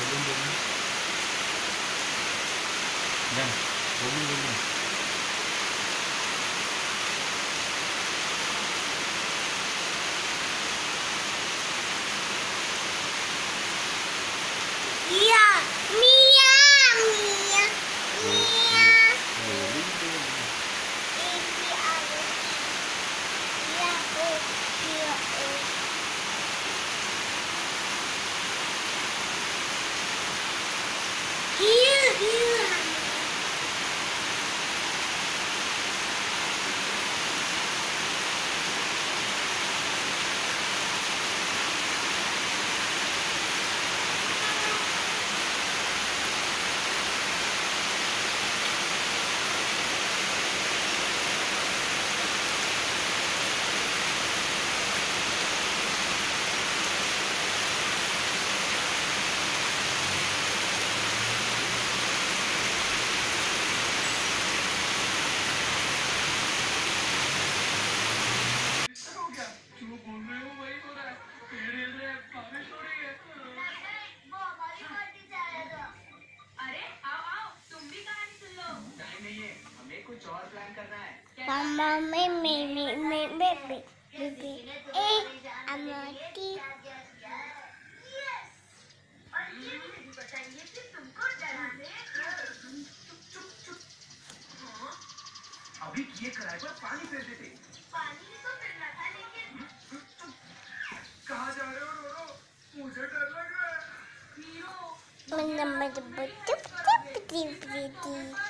Bölüm bölüm. Ne? Bölüm bölüm. Mama, me, me, me, me, me, me, me, me. Eh, I'm तुमको डराने अभी किए कराए पर पानी फेर देते पानी तो मिलना था लेकिन कहाँ जा रहे हो रोरो मुझे डर लग रहा है hero Mana, mana, mana, piti, piti, piti.